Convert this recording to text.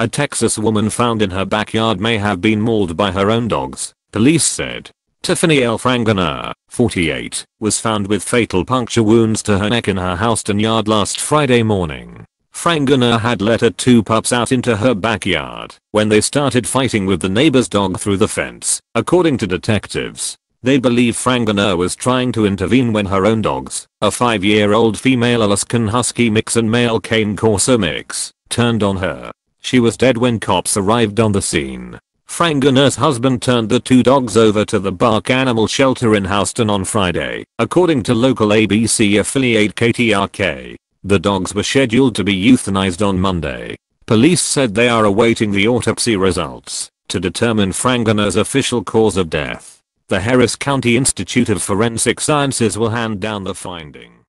A Texas woman found in her backyard may have been mauled by her own dogs, police said. Tiffany L. Frangione, 48, was found with fatal puncture wounds to her neck in her Houston yard last Friday morning. Frangione had let her two pups out into her backyard when they started fighting with the neighbor's dog through the fence, according to detectives. They believe Frangione was trying to intervene when her own dogs, a 5-year-old female Alaskan Husky mix and male Cane Corso mix, turned on her. She was dead when cops arrived on the scene. Frangione's husband turned the two dogs over to the BARC Animal Shelter in Houston on Friday, according to local ABC affiliate KTRK. The dogs were scheduled to be euthanized on Monday. Police said they are awaiting the autopsy results to determine Frangione's official cause of death. The Harris County Institute of Forensic Sciences will hand down the findings.